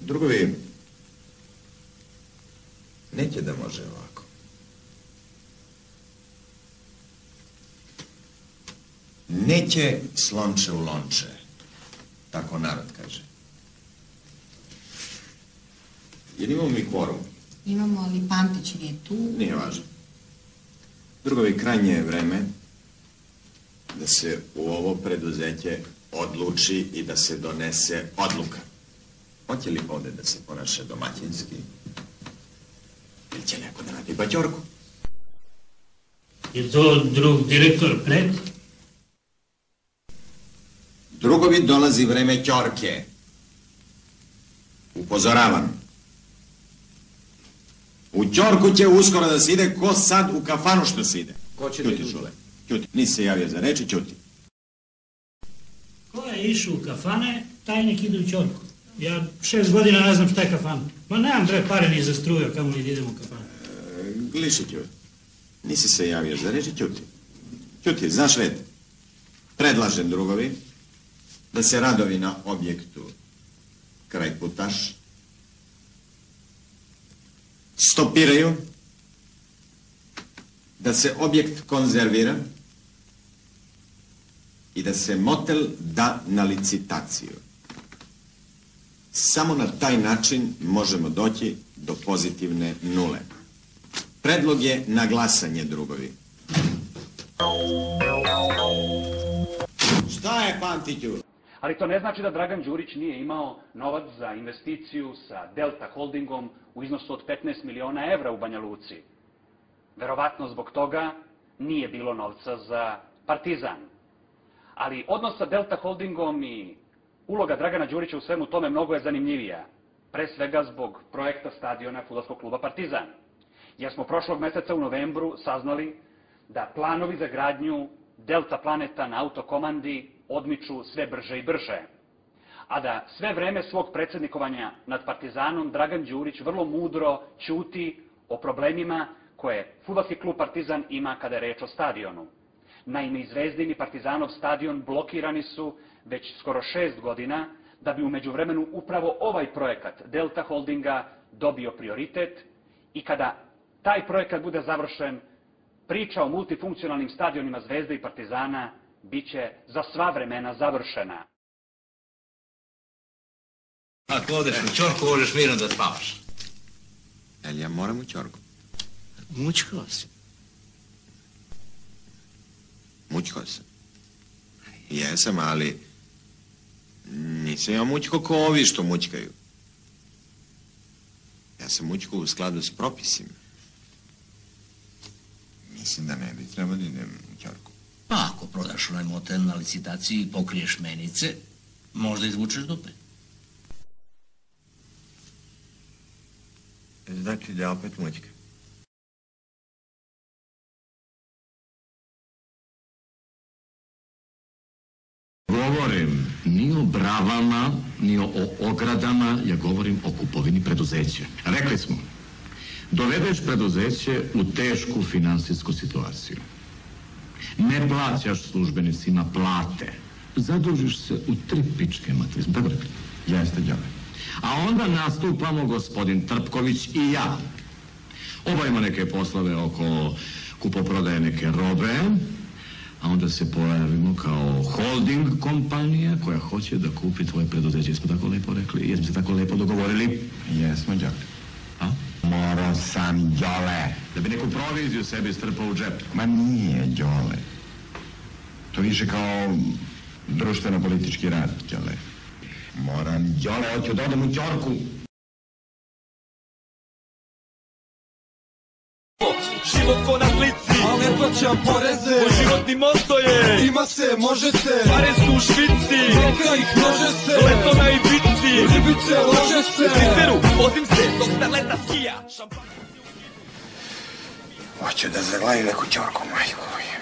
Drugovi, neće da može ovako. Neće slonče u lonče. Tako narod kaže. Jer imamo mi kvorum. Imamo, ali Pantić nije tu. Nije važno. Drugovi, krajnje je vreme da se u ovo preduzeće odluči i da se donese odluka. Hoće li ovde da se ponaša domaćinski? Ili će neko da radi bađorku? Je to drug direktor pred? Drugovi dolazi vreme ćorke. Upozoravam. U ćorku će uskoro da se ide, ko sad u kafanu što se ide. Ko će da ide? Ćuti. Nisi se javio za reči, ćuti. Ko je išao u kafane, tajnik ide u čorku. Ja šest godina ne znam šta je kafana. Ma nemam bre pare ni za struju, kamo li da idemo u kafanu. E, Glišiću, nisi se javio za reči, ćuti. Ćuti, znaš red. Predlažem drugovi da se radovi na objektu kraj putaš stopiraju, da se objekt konzervira i da se motel da na licitaciju. Samo na taj način možemo doći do pozitivne nule. Predlog je na glasanje, drugovi. Šta je, Pantiću? Ali to ne znači da Dragan Đurić nije imao novac za investiciju sa Delta Holdingom u iznosu od 15 miliona evra u Banja Luci. Verovatno zbog toga nije bilo novca za Partizan. Ali odnos sa Delta Holdingom i uloga Dragana Đurića u svemu tome mnogo je zanimljivija. Pre svega zbog projekta stadiona Fudbalskog kluba Partizan. Jer smo prošlog meseca u novembru saznali da planovi za gradnju Delta Planeta na autokomandi odmiču sve brže i brže. A da sve vreme svog predsednikovanja nad Partizanom Dragan Đurić vrlo mudro ćuti o problemima koje Fudbalski klub Partizan ima kada je reč o stadionu. Naime, i Zvezdin i Partizanov stadion blokirani su već skoro šest godina, da bi umeđu vremenu upravo ovaj projekat Delta Holdinga dobio prioritet i kada taj projekat bude završen, priča o multifunkcionalnim stadionima Zvezde i Partizana biće za sva vremena završena. Ako odeš u čorku, možeš mirno da spavaš. Jel ja moram u ćorku? Mučkao si. Mućkao sam. Jesam, ali nisam ja mućko ko ovi što mućkaju. Ja sam mućko u skladu s propisima. Mislim da ne bi trebao da idem u ćorku. Pa ako prodaš onaj motel na licitaciji i pokriješ menice, možda izvučeš dupe. Znači da opet mućka. Govorim ni o bravama, ni o, o ogradama, ja govorim o kupovini preduzeća. Rekli smo, dovedeš preduzeće u tešku finansijsku situaciju. Ne plaćaš službenicima plate. Zadužiš se u tri pičke matri. Smo tako rekli? Jeste, djave. A onda nastupamo gospodin Trpković i ja. Obavimo neke poslove oko kupoprodaje neke robe, a onda se pojavimo kao holding kompanija koja hoće da kupi tvoje preduzeće. Jesmo tako lepo rekli? Jesmo se tako lepo dogovorili? Jesmo, Đole. A? Morao sam, Đole. Da bi neku proviziju sebi strpao u džep. Ma nije, Đole. To više kao društveno-politički rad, Đole. Moram, Đole, hoću da odem u Ćorku. Život ko na slici, al ne plaćam poreze? Moj životni mosto je Ima se, može se. Pare su u švici. Neka ih množe se. Leto na ibici Ribice, lože se. U Twitteru, vozim se Dok starleta skija. Šampanac Hoće da zaglavi neku ćorku, majko. moja.